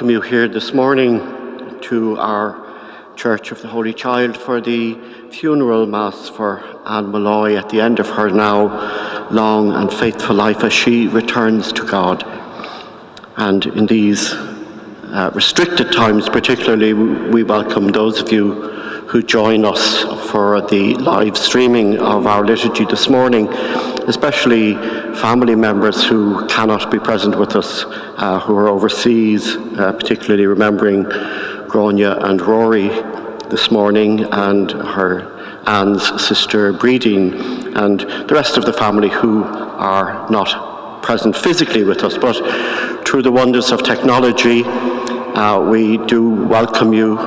welcome you here this morning to our Church of the Holy Child for the funeral mass for Anne Molloy at the end of her now long and faithful life as she returns to God. And in these uh, restricted times, particularly, we welcome those of you who join us for the live streaming of our liturgy this morning, especially family members who cannot be present with us, uh, who are overseas, uh, particularly remembering Grania and Rory this morning, and her Anne's sister Breeding, and the rest of the family who are not present physically with us, but through the wonders of technology, uh, we do welcome you.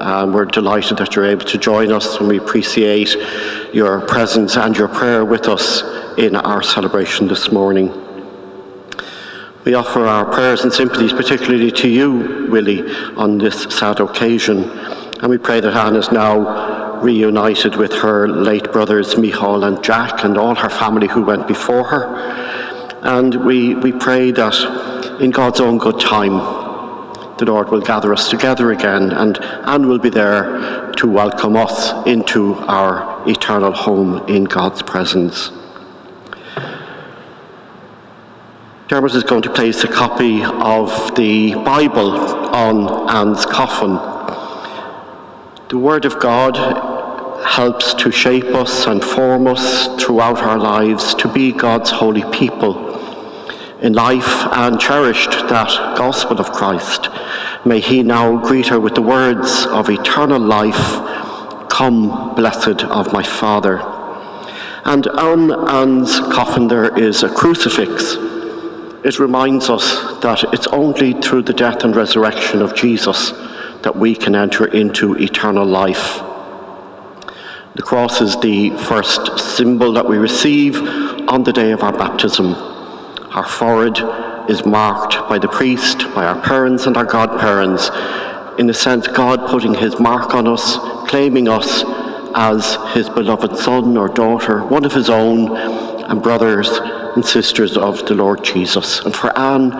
And we're delighted that you're able to join us, and we appreciate your presence and your prayer with us in our celebration this morning. We offer our prayers and sympathies, particularly to you, Willie, on this sad occasion. And we pray that Anne is now reunited with her late brothers, Michael and Jack, and all her family who went before her. And we, we pray that in God's own good time, the Lord will gather us together again, and Anne will be there to welcome us into our eternal home in God's presence. Dermot is going to place a copy of the Bible on Anne's coffin. The Word of God helps to shape us and form us throughout our lives to be God's holy people in life and cherished that gospel of Christ. May he now greet her with the words of eternal life, Come, blessed of my Father. And on Anne's coffin there is a crucifix. It reminds us that it's only through the death and resurrection of Jesus that we can enter into eternal life. The cross is the first symbol that we receive on the day of our baptism. Our forehead is marked by the priest, by our parents and our godparents. In a sense, God putting his mark on us, claiming us as his beloved son or daughter, one of his own, and brothers and sisters of the Lord Jesus. And for Anne,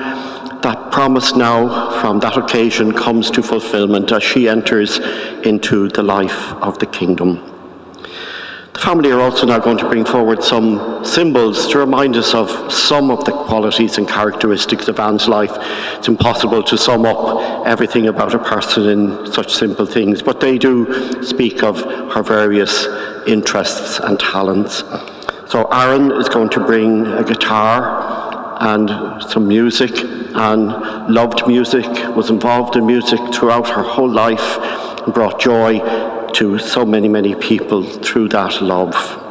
that promise now from that occasion comes to fulfillment as she enters into the life of the kingdom. The family are also now going to bring forward some symbols to remind us of some of the qualities and characteristics of Anne's life. It's impossible to sum up everything about a person in such simple things, but they do speak of her various interests and talents. So Aaron is going to bring a guitar and some music and loved music, was involved in music throughout her whole life and brought joy to so many, many people through that love.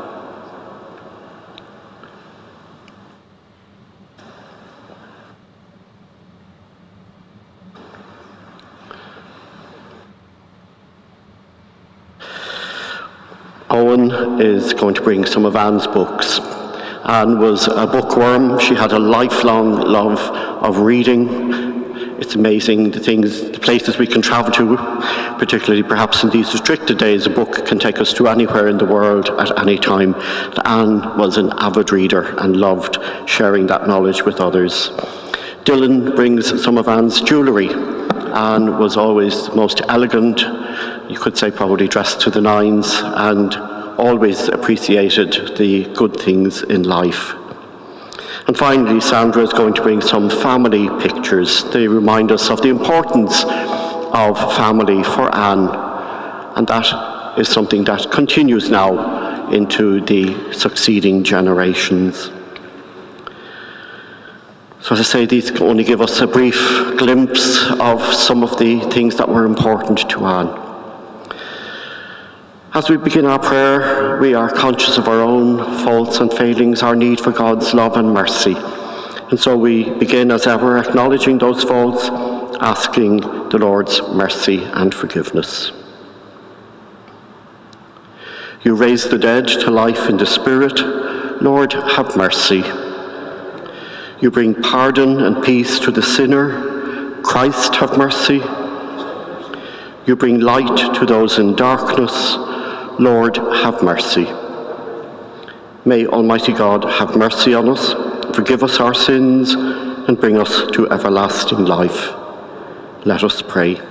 Owen is going to bring some of Anne's books. Anne was a bookworm. She had a lifelong love of reading it's amazing the things, the places we can travel to, particularly perhaps in these restricted days. A book can take us to anywhere in the world at any time. Anne was an avid reader and loved sharing that knowledge with others. Dylan brings some of Anne's jewellery. Anne was always the most elegant, you could say probably dressed to the nines, and always appreciated the good things in life. And finally, Sandra is going to bring some family pictures. They remind us of the importance of family for Anne. And that is something that continues now into the succeeding generations. So as I say, these only give us a brief glimpse of some of the things that were important to Anne. As we begin our prayer, we are conscious of our own faults and failings, our need for God's love and mercy. And so we begin, as ever, acknowledging those faults, asking the Lord's mercy and forgiveness. You raise the dead to life in the Spirit. Lord, have mercy. You bring pardon and peace to the sinner. Christ, have mercy. You bring light to those in darkness. Lord, have mercy. May Almighty God have mercy on us, forgive us our sins, and bring us to everlasting life. Let us pray.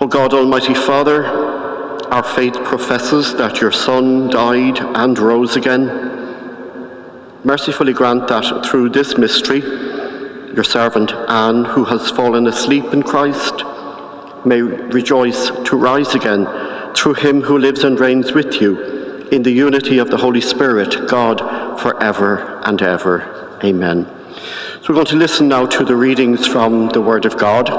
O God, Almighty Father, our faith professes that your Son died and rose again. Mercifully grant that through this mystery, your servant Anne, who has fallen asleep in Christ, may rejoice to rise again through him who lives and reigns with you in the unity of the Holy Spirit, God, forever and ever. Amen. So we're going to listen now to the readings from the Word of God.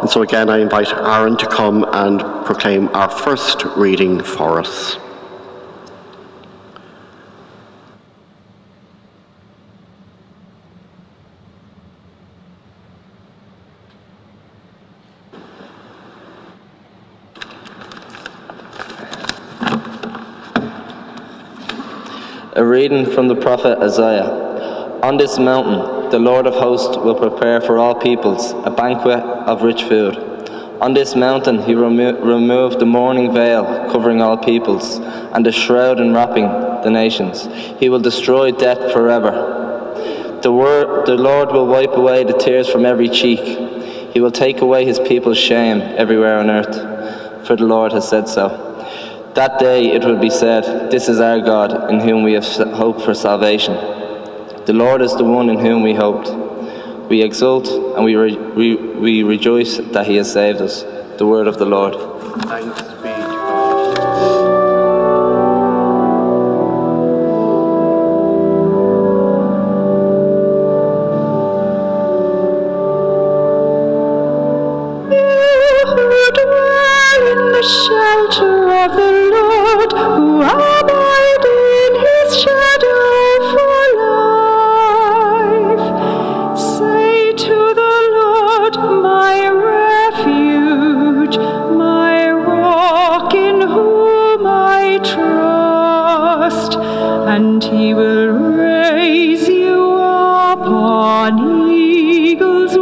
And so again, I invite Aaron to come and proclaim our first reading for us. Reading from the prophet Isaiah. On this mountain, the Lord of hosts will prepare for all peoples a banquet of rich food. On this mountain, he remo removed the mourning veil covering all peoples and the shroud enwrapping the nations. He will destroy death forever. The, word, the Lord will wipe away the tears from every cheek. He will take away his people's shame everywhere on earth, for the Lord has said so. That day it will be said, This is our God, in whom we have hoped for salvation. The Lord is the one in whom we hoped. We exult and we, re we, we rejoice that he has saved us. The word of the Lord. Thanks eagles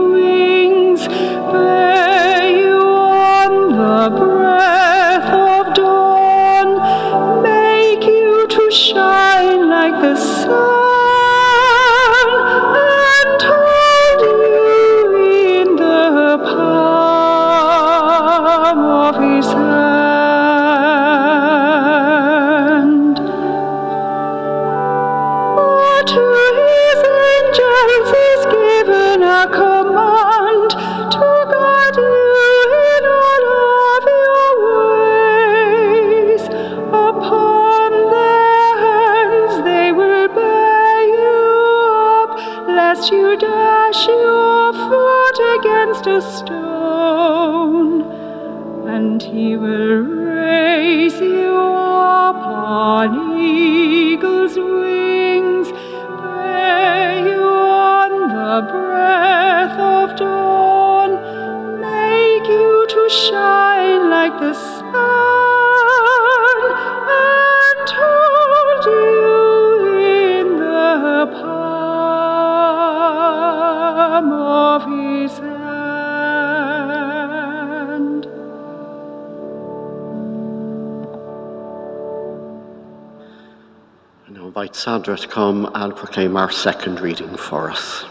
Sandra to come and proclaim our second reading for us.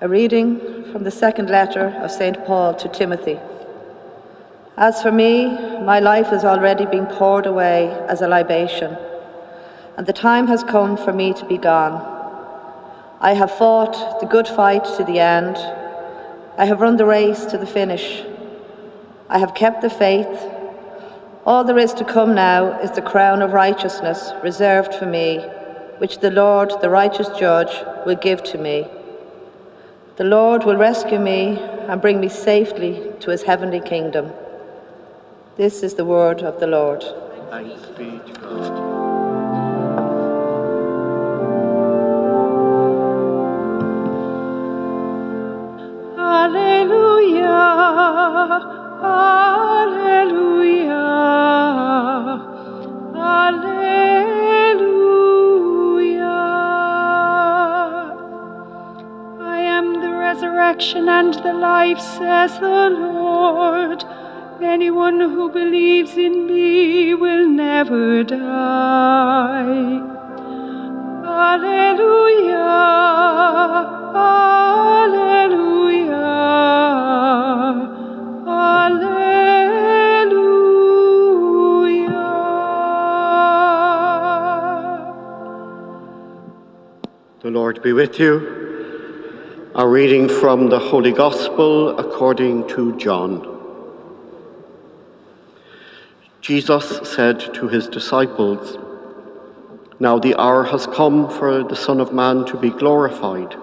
A reading from the second letter of St. Paul to Timothy. As for me, my life has already been poured away as a libation, and the time has come for me to be gone. I have fought the good fight to the end. I have run the race to the finish. I have kept the faith. All there is to come now is the crown of righteousness reserved for me, which the Lord, the righteous judge, will give to me. The Lord will rescue me and bring me safely to his heavenly kingdom. This is the word of the Lord. Thanks be to God. Resurrection and the life, says the Lord. Anyone who believes in me will never die. Alleluia. The Lord be with you. A reading from the Holy Gospel according to John. Jesus said to his disciples, Now the hour has come for the Son of Man to be glorified.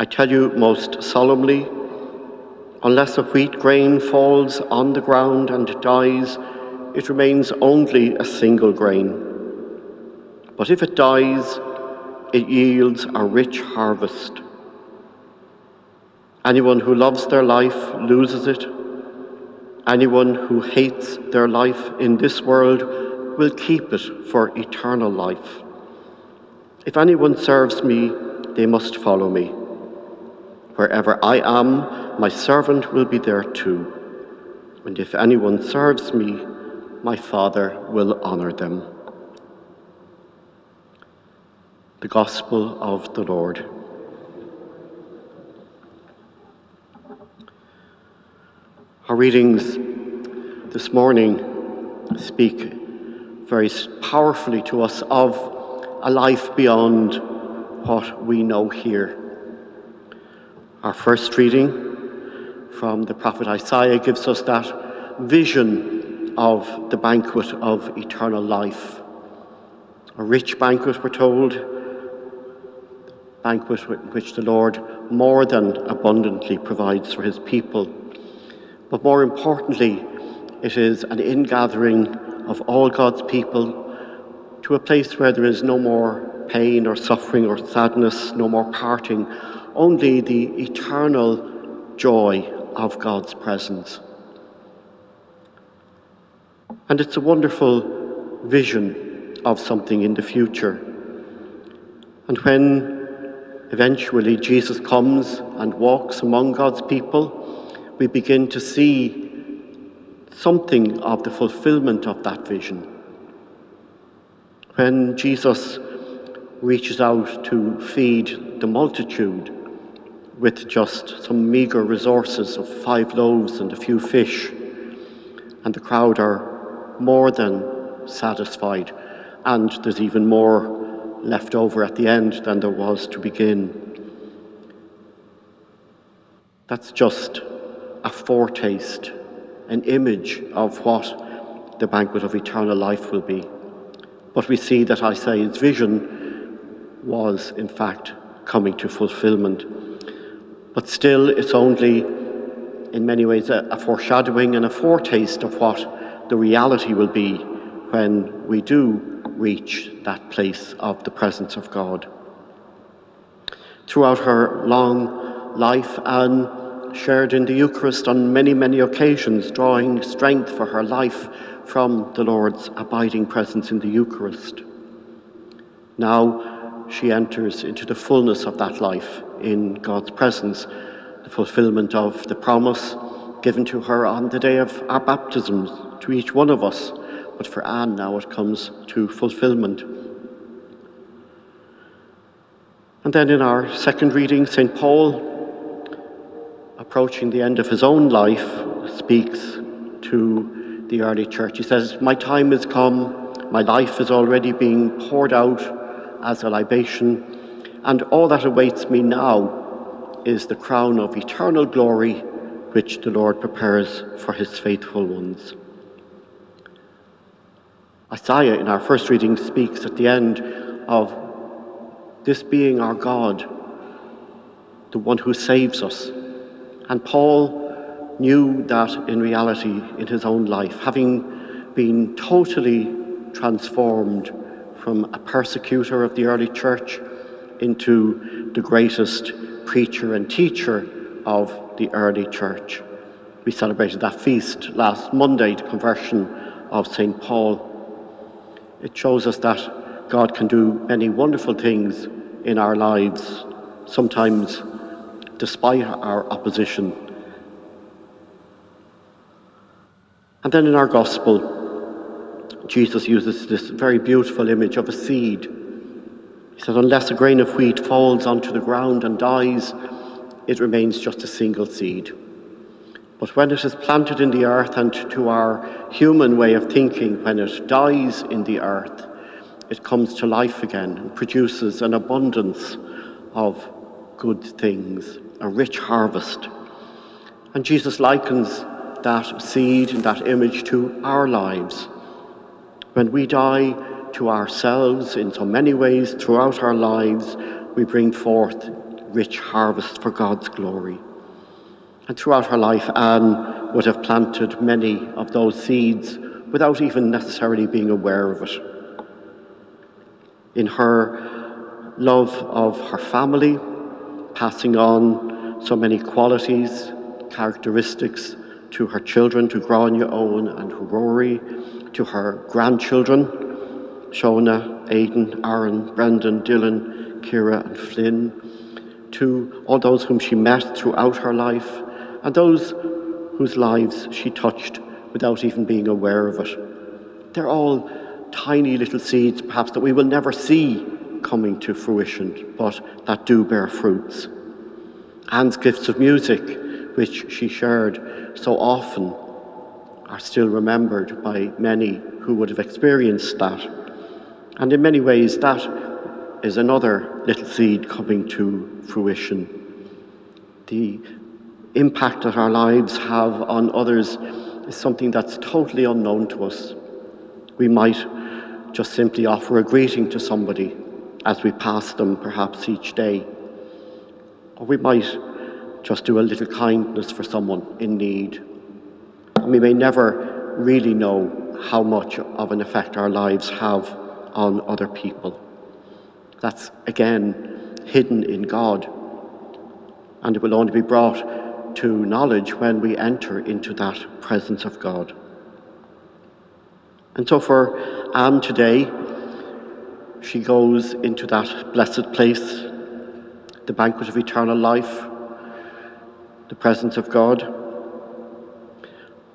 I tell you most solemnly, unless a wheat grain falls on the ground and dies, it remains only a single grain. But if it dies, it yields a rich harvest. Anyone who loves their life loses it. Anyone who hates their life in this world will keep it for eternal life. If anyone serves me, they must follow me. Wherever I am, my servant will be there too. And if anyone serves me, my Father will honor them. The Gospel of the Lord. Our readings this morning speak very powerfully to us of a life beyond what we know here. Our first reading from the prophet Isaiah gives us that vision of the banquet of eternal life. A rich banquet, we're told, banquet which the Lord more than abundantly provides for his people. But more importantly, it is an ingathering of all God's people to a place where there is no more pain or suffering or sadness, no more parting, only the eternal joy of God's presence. And it's a wonderful vision of something in the future. And when eventually Jesus comes and walks among God's people, we begin to see something of the fulfillment of that vision. When Jesus reaches out to feed the multitude with just some meagre resources of five loaves and a few fish, and the crowd are more than satisfied, and there's even more left over at the end than there was to begin. That's just a foretaste, an image of what the banquet of eternal life will be. But we see that Isaiah's vision was, in fact, coming to fulfillment. But still, it's only, in many ways, a, a foreshadowing and a foretaste of what the reality will be when we do reach that place of the presence of God. Throughout her long life, Anne shared in the Eucharist on many, many occasions, drawing strength for her life from the Lord's abiding presence in the Eucharist. Now she enters into the fullness of that life in God's presence, the fulfillment of the promise given to her on the day of our baptisms to each one of us. But for Anne, now it comes to fulfillment. And then in our second reading, St. Paul, approaching the end of his own life, speaks to the early church. He says, My time has come, my life is already being poured out as a libation, and all that awaits me now is the crown of eternal glory which the Lord prepares for his faithful ones. Isaiah, in our first reading, speaks at the end of this being our God, the one who saves us. And Paul knew that in reality in his own life, having been totally transformed from a persecutor of the early church into the greatest preacher and teacher of the early church. We celebrated that feast last Monday, the conversion of St. Paul. It shows us that God can do many wonderful things in our lives, sometimes despite our opposition And then in our gospel, Jesus uses this very beautiful image of a seed. He said, Unless a grain of wheat falls onto the ground and dies, it remains just a single seed. But when it is planted in the earth, and to our human way of thinking, when it dies in the earth, it comes to life again and produces an abundance of good things, a rich harvest. And Jesus likens that seed and that image to our lives. When we die to ourselves in so many ways throughout our lives, we bring forth rich harvest for God's glory. And throughout her life, Anne would have planted many of those seeds without even necessarily being aware of it. In her love of her family, passing on so many qualities, characteristics to her children, to Grania Owen and to Rory, to her grandchildren, Shona, Aidan, Aaron, Brendan, Dylan, Kira, and Flynn, to all those whom she met throughout her life, and those whose lives she touched without even being aware of it. They're all tiny little seeds, perhaps, that we will never see coming to fruition, but that do bear fruits. Anne's gifts of music, which she shared so often are still remembered by many who would have experienced that. And in many ways, that is another little seed coming to fruition. The impact that our lives have on others is something that's totally unknown to us. We might just simply offer a greeting to somebody as we pass them, perhaps each day. Or we might just do a little kindness for someone in need. And we may never really know how much of an effect our lives have on other people. That's again hidden in God. And it will only be brought to knowledge when we enter into that presence of God. And so for Anne today, she goes into that blessed place, the banquet of eternal life, the presence of God.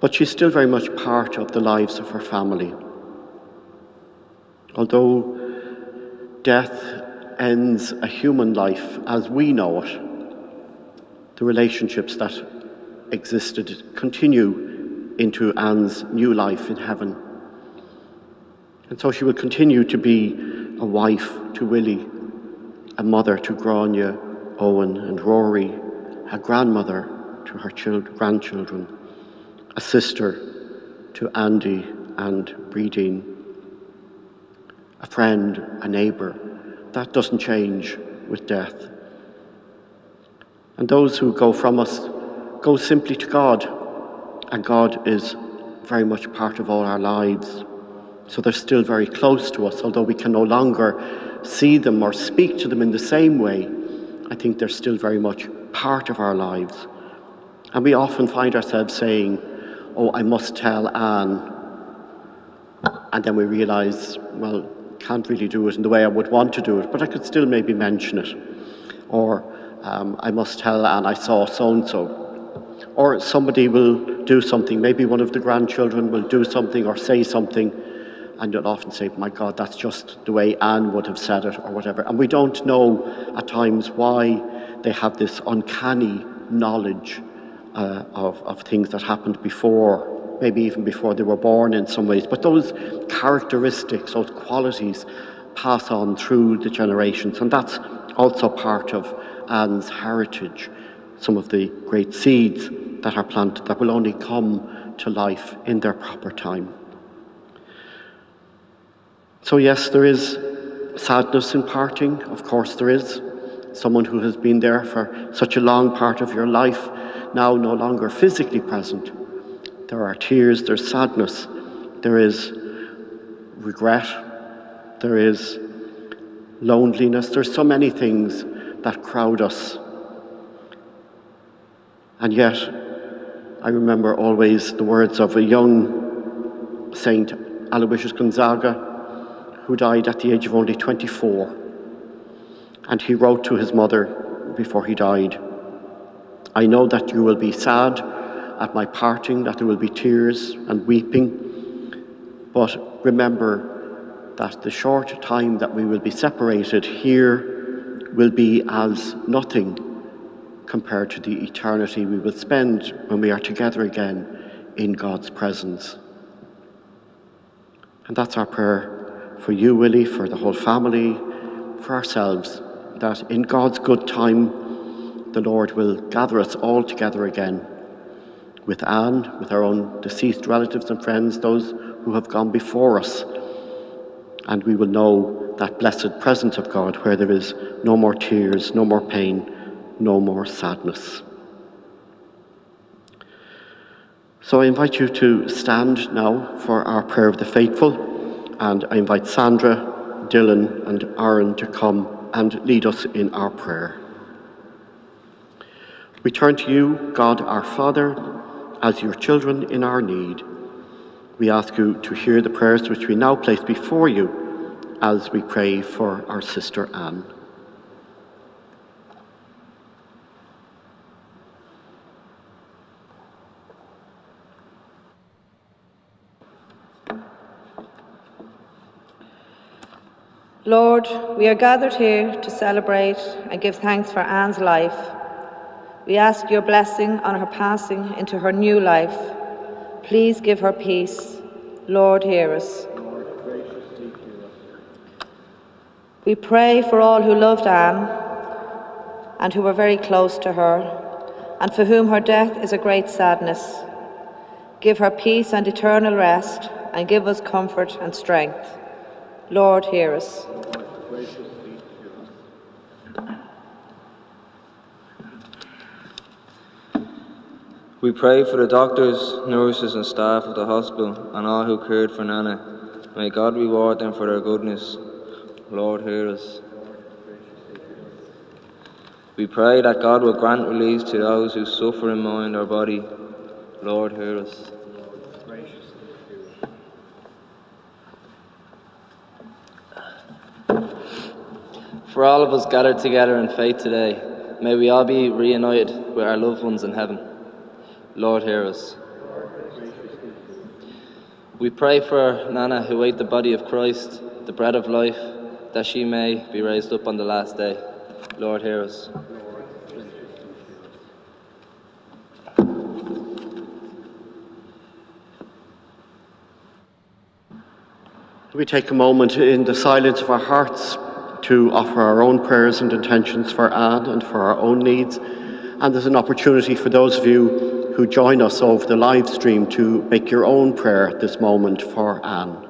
But she's still very much part of the lives of her family. Although death ends a human life as we know it, the relationships that existed continue into Anne's new life in heaven. And so she will continue to be a wife to Willie, a mother to Grania, Owen, and Rory, a grandmother to her grandchildren, a sister to Andy and Breedine, a friend, a neighbour. That doesn't change with death. And those who go from us go simply to God, and God is very much part of all our lives. So they're still very close to us, although we can no longer see them or speak to them in the same way. I think they're still very much part of our lives. And we often find ourselves saying, Oh, I must tell Anne. And then we realize, well, can't really do it in the way I would want to do it, but I could still maybe mention it. Or um, I must tell Anne I saw so and so. Or somebody will do something, maybe one of the grandchildren will do something or say something, and you'll often say, My God, that's just the way Anne would have said it, or whatever. And we don't know at times why they have this uncanny knowledge uh, of, of things that happened before, maybe even before they were born in some ways. But those characteristics, those qualities, pass on through the generations, and that's also part of Anne's heritage. Some of the great seeds that are planted that will only come to life in their proper time. So, yes, there is sadness in parting, of course, there is. Someone who has been there for such a long part of your life, now no longer physically present. There are tears, there's sadness, there is regret, there is loneliness, there's so many things that crowd us. And yet, I remember always the words of a young Saint Aloysius Gonzaga, who died at the age of only 24. And he wrote to his mother before he died I know that you will be sad at my parting, that there will be tears and weeping, but remember that the short time that we will be separated here will be as nothing compared to the eternity we will spend when we are together again in God's presence. And that's our prayer for you, Willie, for the whole family, for ourselves, that in God's good time, the Lord will gather us all together again with Anne, with our own deceased relatives and friends, those who have gone before us. And we will know that blessed presence of God where there is no more tears, no more pain, no more sadness. So I invite you to stand now for our prayer of the faithful, and I invite Sandra, Dylan, and Aaron to come and lead us in our prayer. We turn to you, God our Father, as your children in our need. We ask you to hear the prayers which we now place before you as we pray for our sister Anne. Lord, we are gathered here to celebrate and give thanks for Anne's life. We ask your blessing on her passing into her new life. Please give her peace. Lord, hear us. We pray for all who loved Anne and who were very close to her, and for whom her death is a great sadness. Give her peace and eternal rest, and give us comfort and strength. Lord, hear us. We pray for the doctors, nurses, and staff of the hospital and all who cared for Nana. May God reward them for their goodness. Lord, hear us. We pray that God will grant release to those who suffer in mind or body. Lord, hear us. For all of us gathered together in faith today, may we all be reunited with our loved ones in heaven. Lord, hear us. We pray for Nana who ate the body of Christ, the bread of life, that she may be raised up on the last day. Lord, hear us. We take a moment in the silence of our hearts to offer our own prayers and intentions for Anne and for our own needs. And there's an opportunity for those of you who join us over the live stream to make your own prayer at this moment for Anne.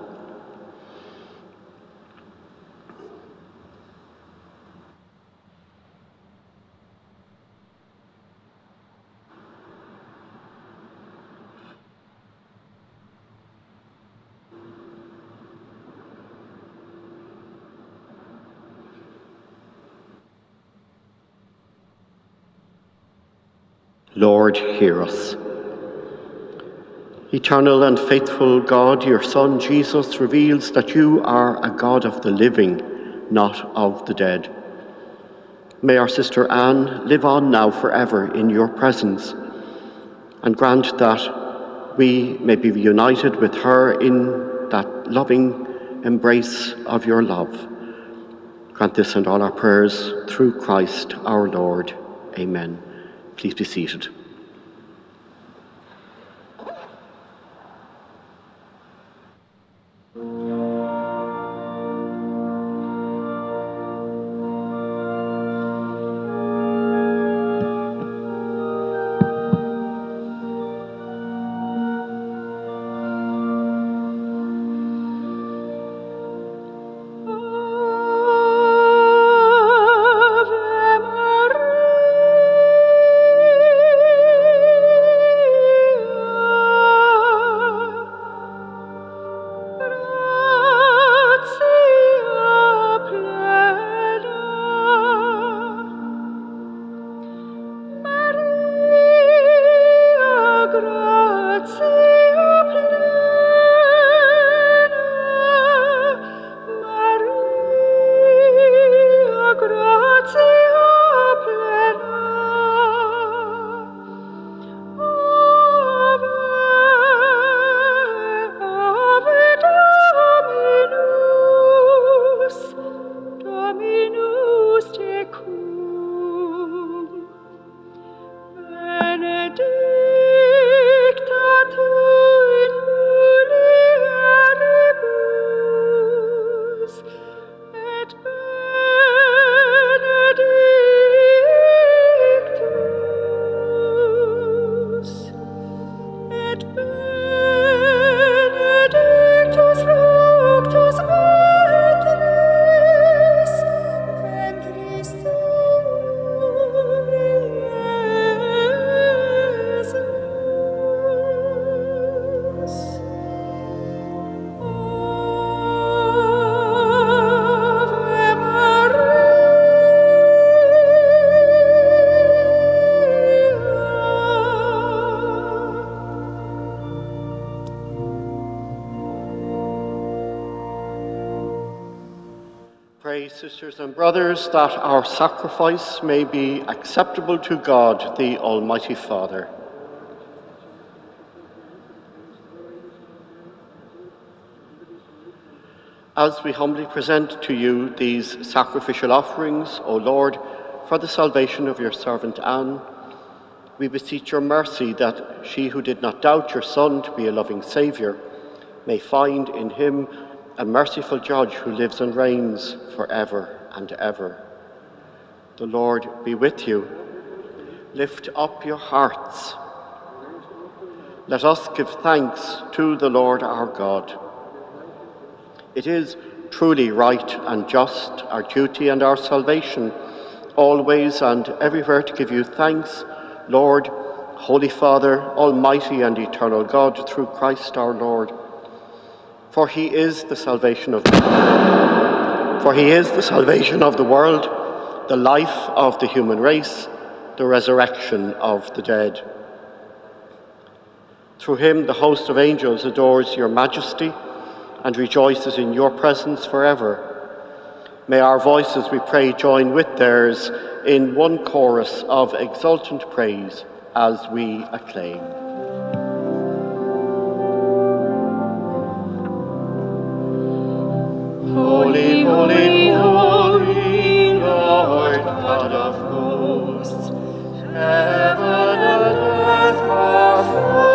Lord, hear us. Eternal and faithful God, your Son Jesus reveals that you are a God of the living, not of the dead. May our sister Anne live on now forever in your presence, and grant that we may be united with her in that loving embrace of your love. Grant this and all our prayers through Christ our Lord. Amen. Please be seated. Sisters and brothers, that our sacrifice may be acceptable to God, the Almighty Father. As we humbly present to you these sacrificial offerings, O Lord, for the salvation of your servant Anne, we beseech your mercy that she who did not doubt your Son to be a loving Saviour may find in him a merciful judge who lives and reigns forever and ever. The Lord be with you. Lift up your hearts. Let us give thanks to the Lord our God. It is truly right and just, our duty and our salvation, always and everywhere to give you thanks, Lord, Holy Father, Almighty and eternal God, through Christ our Lord for he is the salvation of the For he is the salvation of the world, the life of the human race, the resurrection of the dead. Through him the host of angels adores your majesty and rejoices in your presence forever. May our voices, we pray, join with theirs in one chorus of exultant praise as we acclaim. Holy, holy, holy, Lord God of hosts, heaven and earth are full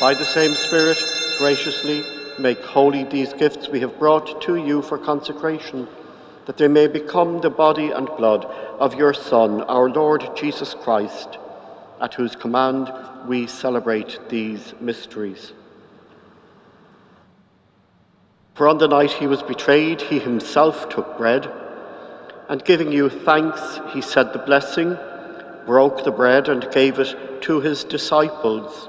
by the same Spirit, graciously make holy these gifts we have brought to you for consecration, that they may become the body and blood of your Son, our Lord Jesus Christ, at whose command we celebrate these mysteries. For on the night he was betrayed, he himself took bread, and giving you thanks, he said the blessing, broke the bread, and gave it to his disciples,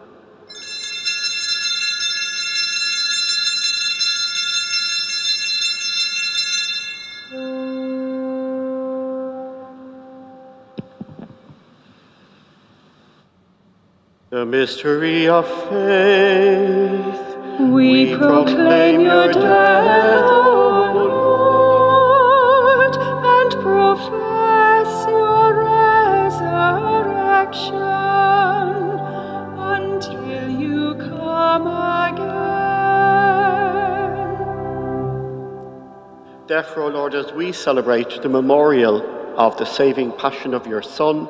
The mystery of faith. We proclaim your death, O Lord, and profess your resurrection until you come again. Therefore, Lord, as we celebrate the memorial of the saving passion of your Son,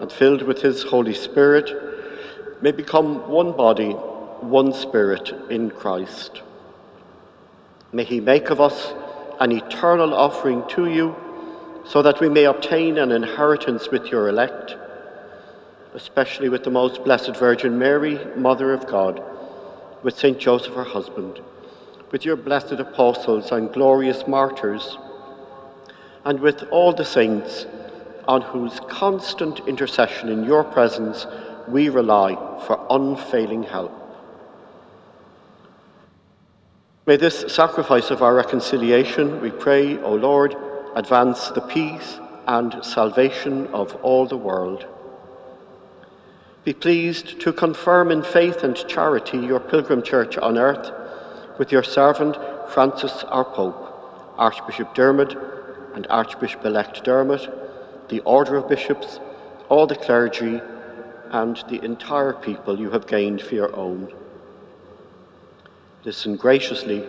and filled with his Holy Spirit, may become one body, one spirit in Christ. May he make of us an eternal offering to you, so that we may obtain an inheritance with your elect, especially with the most blessed Virgin Mary, Mother of God, with Saint Joseph, her husband, with your blessed apostles and glorious martyrs, and with all the saints on whose constant intercession in your presence we rely for unfailing help. May this sacrifice of our reconciliation, we pray, O Lord, advance the peace and salvation of all the world. Be pleased to confirm in faith and charity your pilgrim church on earth with your servant Francis our Pope, Archbishop Dermot and Archbishop elect Dermot, the order of bishops, all the clergy, and the entire people you have gained for your own. Listen graciously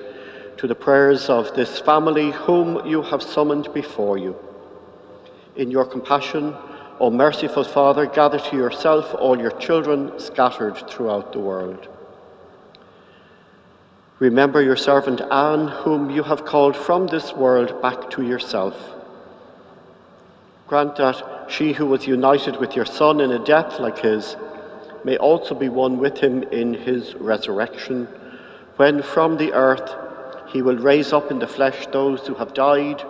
to the prayers of this family whom you have summoned before you. In your compassion, O merciful Father, gather to yourself all your children scattered throughout the world. Remember your servant Anne, whom you have called from this world back to yourself. Grant that she who was united with your Son in a death like his may also be one with him in his resurrection, when from the earth he will raise up in the flesh those who have died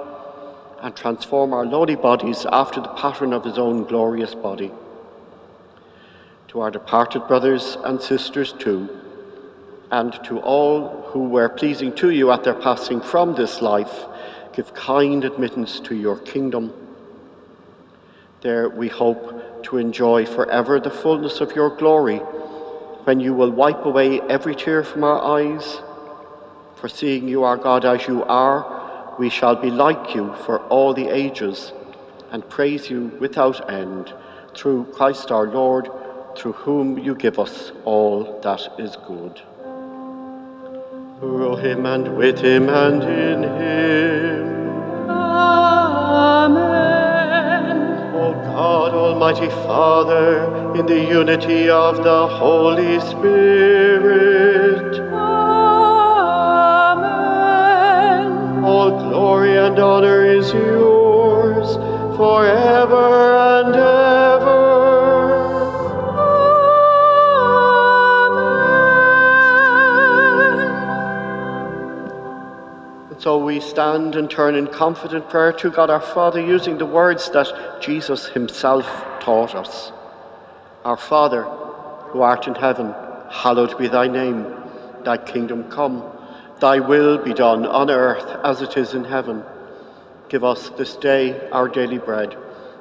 and transform our lowly bodies after the pattern of his own glorious body. To our departed brothers and sisters too, and to all who were pleasing to you at their passing from this life, give kind admittance to your kingdom There we hope to enjoy forever the fullness of your glory, when you will wipe away every tear from our eyes. For seeing you, our God, as you are, we shall be like you for all the ages, and praise you without end, through Christ our Lord, through whom you give us all that is good. Through him and with him and in him. Amen. God, Almighty Father, in the unity of the Holy Spirit, Amen. all glory and honor is yours forever we stand and turn in confident prayer to God our Father using the words that Jesus himself taught us. Our Father, who art in heaven, hallowed be thy name. Thy kingdom come, thy will be done on earth as it is in heaven. Give us this day our daily bread,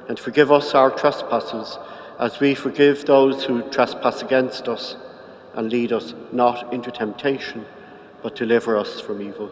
and forgive us our trespasses, as we forgive those who trespass against us. And lead us not into temptation, but deliver us from evil.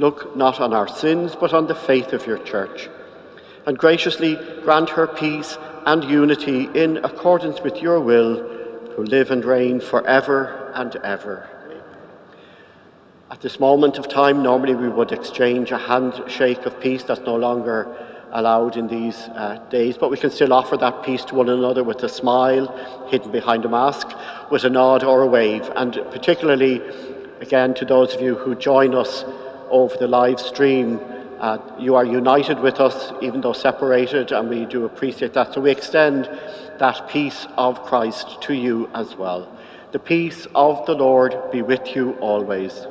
look not on our sins, but on the faith of your church, and graciously grant her peace and unity in accordance with your will, who live and reign forever and ever. At this moment of time, normally we would exchange a handshake of peace that's no longer allowed in these uh, days, but we can still offer that peace to one another with a smile hidden behind a mask, with a nod or a wave, and particularly again to those of you who join us over the live stream. Uh, you are united with us, even though separated, and we do appreciate that. So we extend that peace of Christ to you as well. The peace of the Lord be with you always.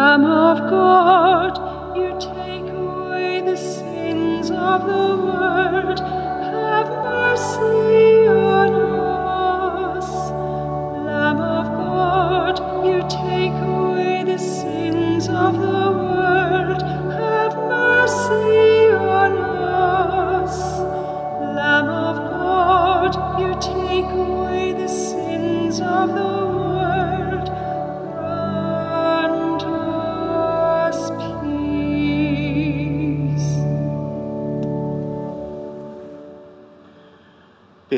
Lamb of God, you take away the sins take away the sins of the world.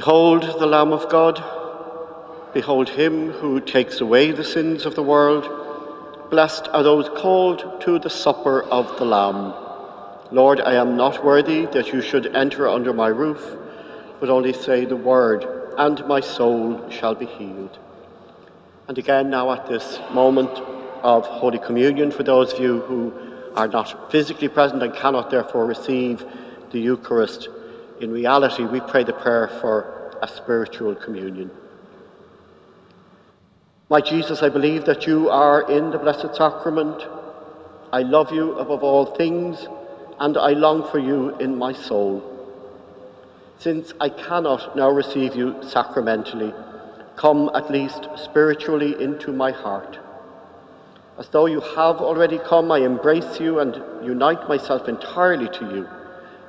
Behold the Lamb of God. Behold him who takes away the sins of the world. Blessed are those called to the supper of the Lamb. Lord, I am not worthy that you should enter under my roof, but only say the word, and my soul shall be healed. And again, now at this moment of Holy Communion, for those of you who are not physically present and cannot therefore receive the Eucharist, in reality, we pray the prayer for a spiritual communion. My Jesus, I believe that you are in the Blessed Sacrament. I love you above all things, and I long for you in my soul. Since I cannot now receive you sacramentally, come at least spiritually into my heart. As though you have already come, I embrace you and unite myself entirely to you.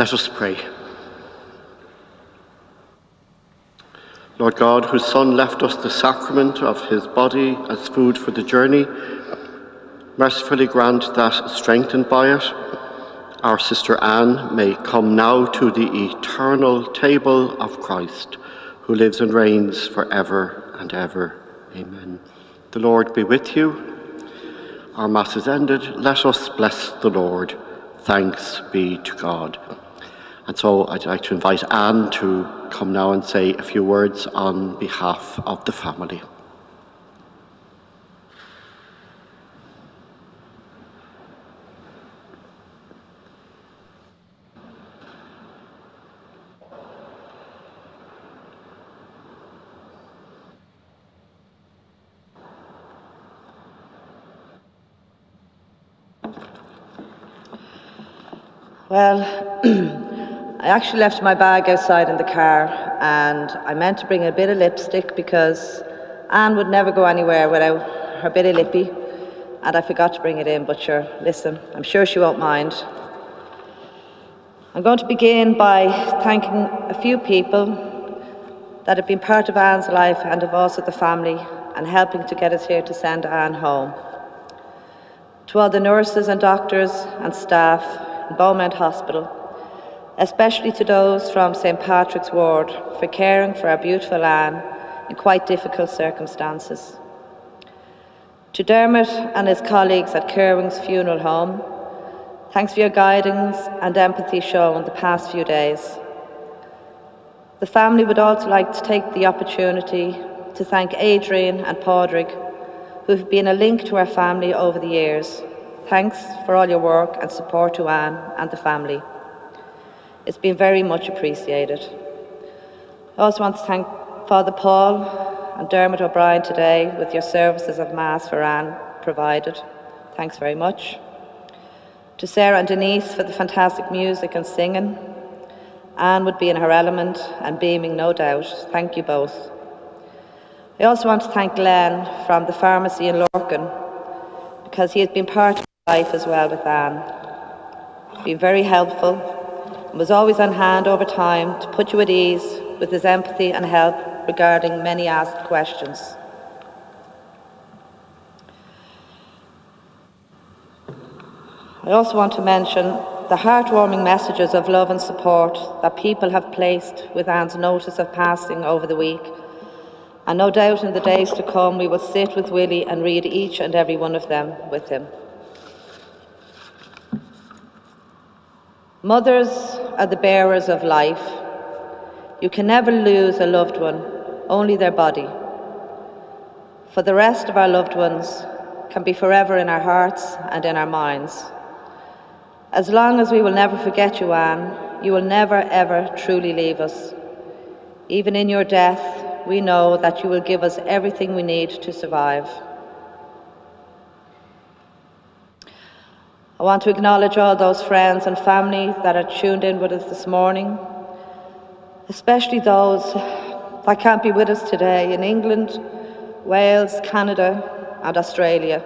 Let us pray. Lord God, whose Son left us the sacrament of his body as food for the journey, mercifully grant that, strengthened by it, our sister Anne may come now to the eternal table of Christ, who lives and reigns for ever and ever. Amen. The Lord be with you. Our Mass is ended. Let us bless the Lord. Thanks be to God. And so I'd like to invite Anne to come now and say a few words on behalf of the family. Well, actually left my bag outside in the car and I meant to bring a bit of lipstick because Anne would never go anywhere without her bit of lippy and I forgot to bring it in, but sure, listen, I'm sure she won't mind. I'm going to begin by thanking a few people that have been part of Anne's life and of also the family and helping to get us here to send Anne home. To all the nurses and doctors and staff in Beaumont Hospital, especially to those from St Patrick's Ward for caring for our beautiful Anne in quite difficult circumstances. To Dermot and his colleagues at Kirwan's Funeral Home, thanks for your guidance and empathy shown the past few days. The family would also like to take the opportunity to thank Adrian and Padraig, who have been a link to our family over the years Thanks for all your work and support to Anne and the family. It's been very much appreciated. I also want to thank Father Paul and Dermot O'Brien today with your services of Mass for Anne provided. Thanks very much. To Sarah and Denise for the fantastic music and singing. Anne would be in her element and beaming, no doubt. Thank you both. I also want to thank Glenn from the pharmacy in Lorcan because he has been part of life as well with Anne. Been very helpful and was always on hand over time to put you at ease with his empathy and help regarding many asked questions. I also want to mention the heartwarming messages of love and support that people have placed with Anne's notice of passing over the week. And no doubt in the days to come we will sit with Willie and read each and every one of them with him. Mothers are the bearers of life. You can never lose a loved one, only their body. For the rest of our loved ones can be forever in our hearts and in our minds. As long as we will never forget you, Anne, you will never ever truly leave us. Even in your death, we know that you will give us everything we need to survive. I want to acknowledge all those friends and family that are tuned in with us this morning, especially those that can't be with us today in England, Wales, Canada, and Australia.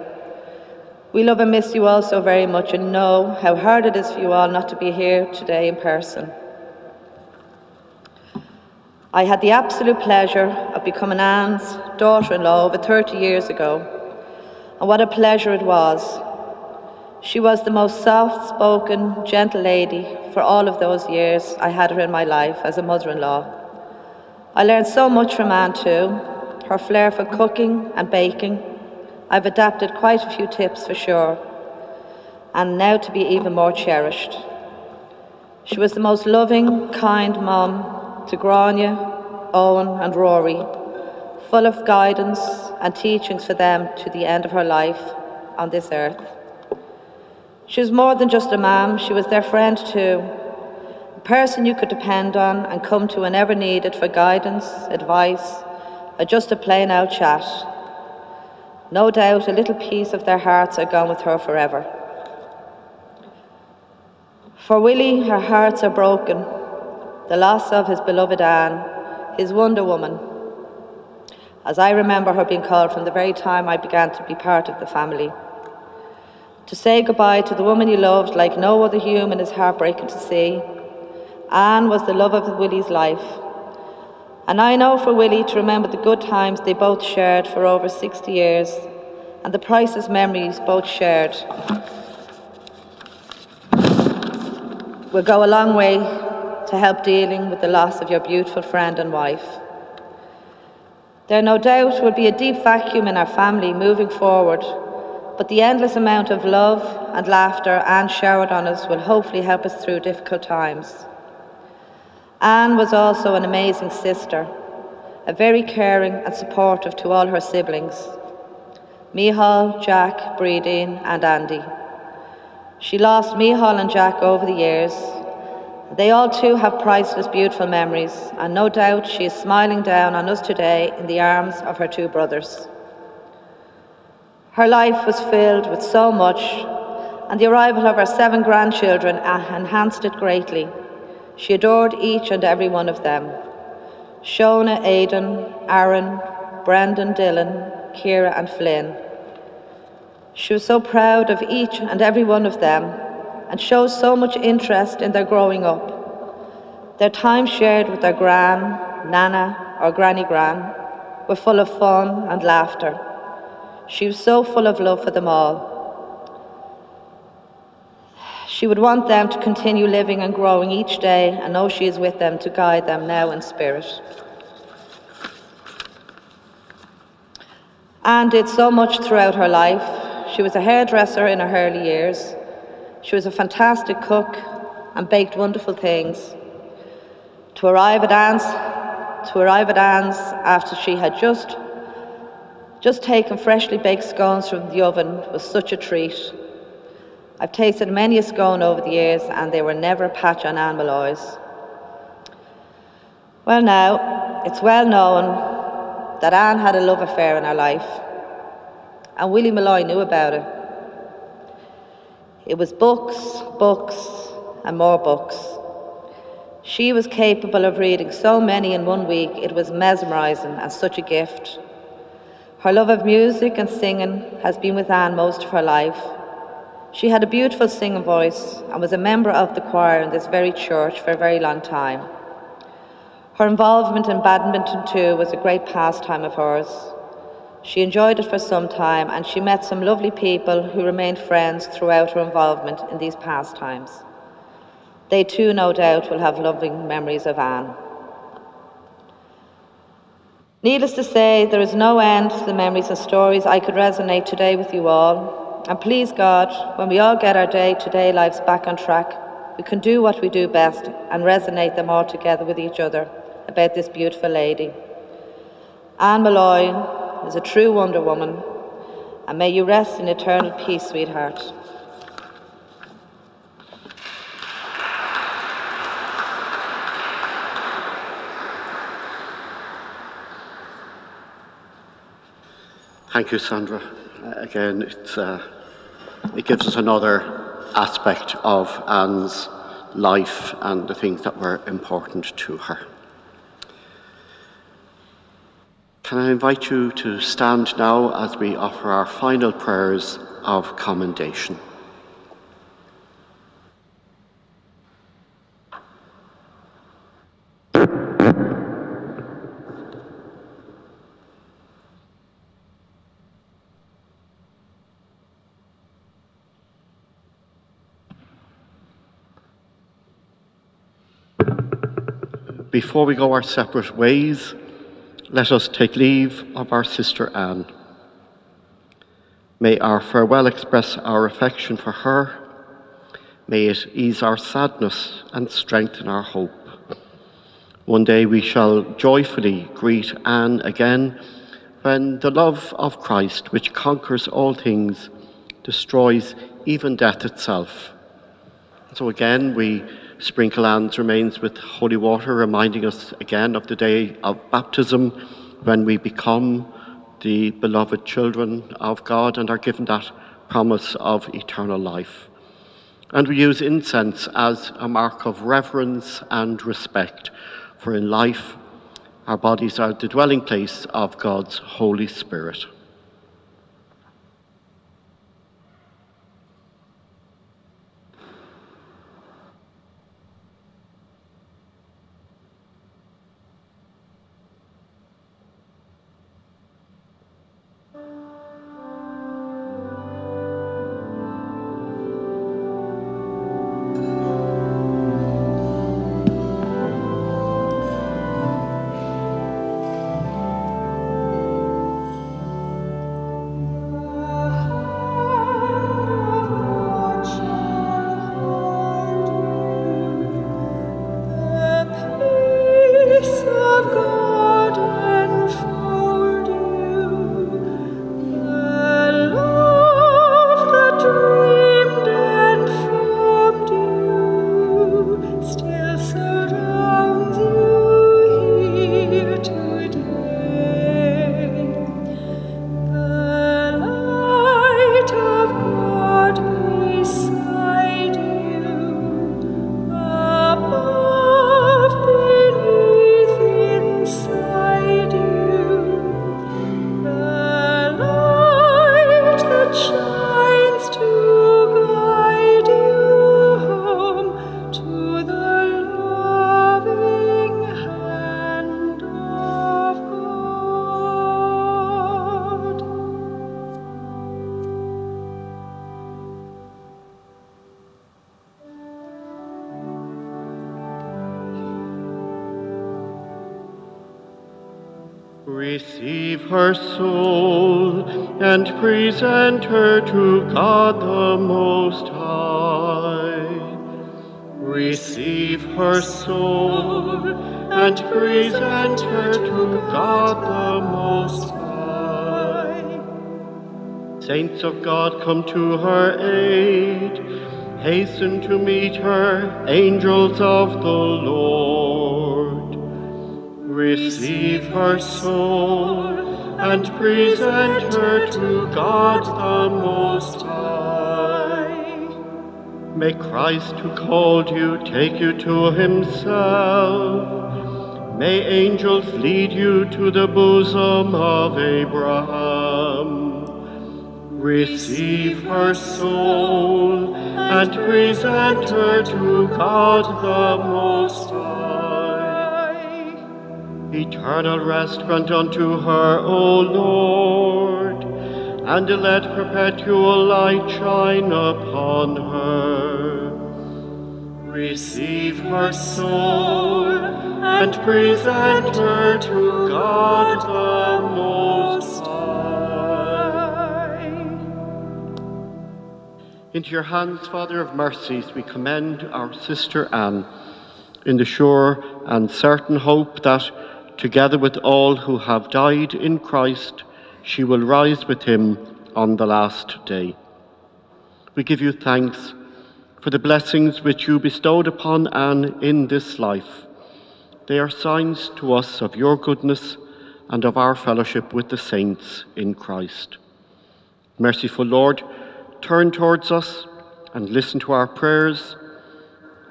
We love and miss you all so very much and know how hard it is for you all not to be here today in person. I had the absolute pleasure of becoming Anne's daughter in law over 30 years ago, and what a pleasure it was she was the most soft spoken, gentle lady for all of those years I had her in my life as a mother in law. I learned so much from Anne too her flair for cooking and baking. I've adapted quite a few tips for sure, and now to be even more cherished. She was the most loving, kind mum to Grania, Owen, and Rory, full of guidance and teachings for them to the end of her life on this earth. She was more than just a mum, she was their friend too. A person you could depend on and come to whenever needed for guidance, advice, or just a plain out chat. No doubt a little piece of their hearts are gone with her forever. For Willie, her hearts are broken. The loss of his beloved Anne, his Wonder Woman. As I remember her being called from the very time I began to be part of the family. To say goodbye to the woman you loved like no other human is heartbreaking to see. Anne was the love of Willie's life. And I know for Willie to remember the good times they both shared for over 60 years and the priceless memories both shared will go a long way to help dealing with the loss of your beautiful friend and wife. There no doubt will be a deep vacuum in our family moving forward, but the endless amount of love and laughter Anne showered on us will hopefully help us through difficult times. Anne was also an amazing sister, a very caring and supportive to all her siblings Mihal, Jack, Breedine, and Andy. She lost Mihal and Jack over the years. They all too have priceless, beautiful memories, and no doubt she is smiling down on us today in the arms of her two brothers. Her life was filled with so much, and the arrival of her seven grandchildren uh, enhanced it greatly. She adored each and every one of them Shona, Aidan, Aaron, Brendan, Dylan, Kira, and Flynn. She was so proud of each and every one of them and shows so much interest in their growing up. Their time shared with their gran, nana, or granny gran were full of fun and laughter. She was so full of love for them all. She would want them to continue living and growing each day and know she is with them to guide them now in spirit. Anne did so much throughout her life. She was a hairdresser in her early years. She was a fantastic cook and baked wonderful things. To arrive at Anne's, to arrive at Anne's after she had just just taking freshly baked scones from the oven was such a treat. I've tasted many a scone over the years, and they were never a patch on Anne Molloy's. Well, now, it's well known that Anne had a love affair in her life, and Willie Malloy knew about it. It was books, books, and more books. She was capable of reading so many in one week, it was mesmerising and such a gift. Her love of music and singing has been with Anne most of her life. She had a beautiful singing voice and was a member of the choir in this very church for a very long time. Her involvement in badminton too was a great pastime of hers. She enjoyed it for some time and she met some lovely people who remained friends throughout her involvement in these pastimes. They too, no doubt, will have loving memories of Anne. Needless to say, there is no end to the memories and stories I could resonate today with you all, and please God, when we all get our day to day lives back on track, we can do what we do best and resonate them all together with each other about this beautiful lady. Anne Molloy is a true Wonder Woman, and may you rest in eternal peace, sweetheart. Thank you, Sandra. Again, it's uh, it gives us another aspect of Anne's life and the things that were important to her. Can I invite you to stand now as we offer our final prayers of commendation? Before we go our separate ways, let us take leave of our sister Anne. May our farewell express our affection for her. May it ease our sadness and strengthen our hope. One day we shall joyfully greet Anne again when the love of Christ, which conquers all things, destroys even death itself. So again, we sprinkle Anne's remains with holy water, reminding us again of the day of baptism when we become the beloved children of God and are given that promise of eternal life. And we use incense as a mark of reverence and respect, for in life, our bodies are the dwelling place of God's Holy Spirit. Come to her aid. Hasten to meet her, angels of the Lord. Receive her soul and present her to God the Most High. May Christ who called you take you to himself. May angels lead you to the bosom of Abraham. Receive her soul and present her to God the Most High. Eternal rest grant unto her, O Lord, and let perpetual light shine upon her. Receive her soul and present her to God the Into your hands, Father of mercies, we commend our sister Anne in the sure and certain hope that together with all who have died in Christ, she will rise with him on the last day. We give you thanks for the blessings which you bestowed upon Anne in this life. They are signs to us of your goodness and of our fellowship with the saints in Christ. Merciful Lord, turn towards us and listen to our prayers.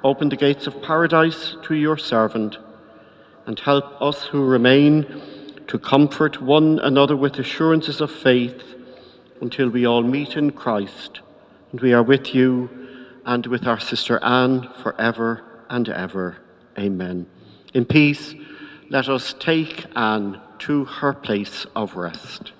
Open the gates of paradise to your servant and help us who remain to comfort one another with assurances of faith until we all meet in Christ and we are with you and with our sister Anne forever and ever. Amen. In peace, let us take Anne to her place of rest.